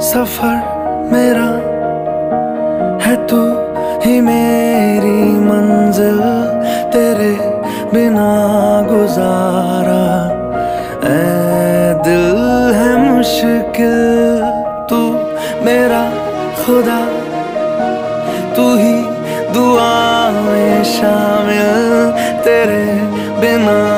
सफ़र मेरा है तू ही मेरी मंजिल, तेरे बिना गुजारा। ए दिल है मुश्किल, तू मेरा खुदा। तू ही दुआ में शामिल, तेरे बिना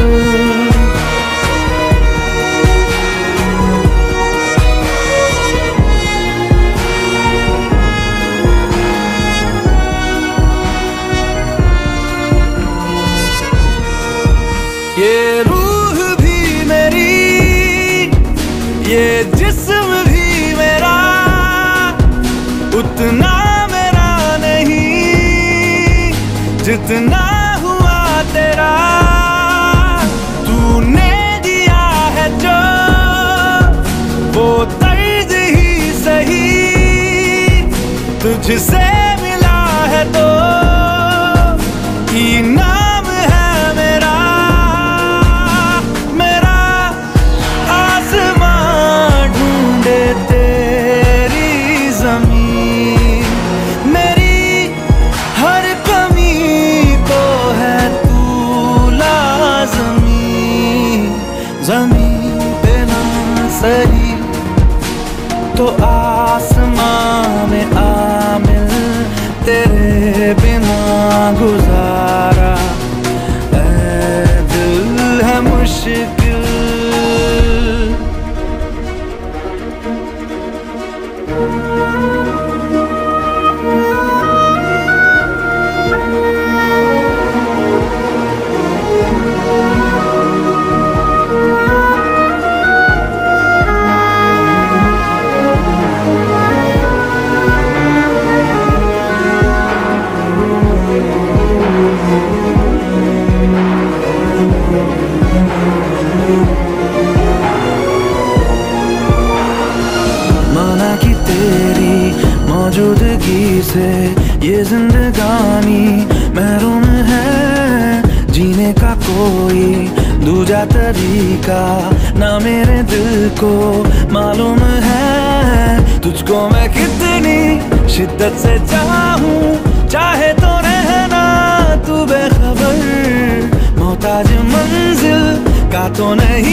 ये जिस्म भी मेरा, उतना मेरा नहीं, जितना हुआ तेरा। तूने दिया है जो, वो तर्ज ही सही, तुझसे मिला है तो ना तो आसमां में आमिल तेरे बिना गुजारा से ये जिंदगानी महरूम है। जीने का कोई दूजा तरीका ना मेरे दिल को मालूम है। तुझको मैं कितनी शिद्दत से चाहूँ, चाहे तो रहना तू बेखबर। मोहताज मंजिल का तो नहीं